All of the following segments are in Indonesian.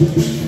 Música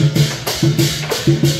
Música